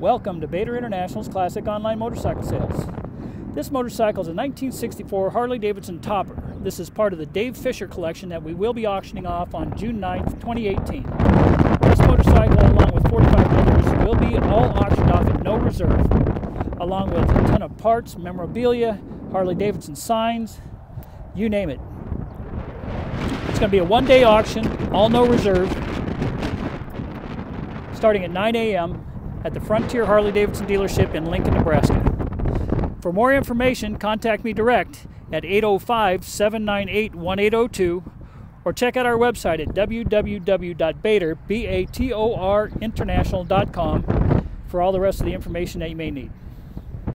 Welcome to Bator International's Classic Online Motorcycle Sales. This motorcycle is a 1964 Harley Davidson Topper. This is part of the Dave Fischer collection that we will be auctioning off on June 9th, 2018. This motorcycle, along with 45 others, will be all auctioned off at no reserve, along with a ton of parts, memorabilia, Harley Davidson signs, you name it. It's going to be a one day auction, all no reserve, starting at 9 a.m at the Frontier Harley Davidson dealership in Lincoln, Nebraska. For more information, contact me direct at 805 798 1802 or check out our website at www.bator, B-A-T-O-R, international.com for all the rest of the information that you may need.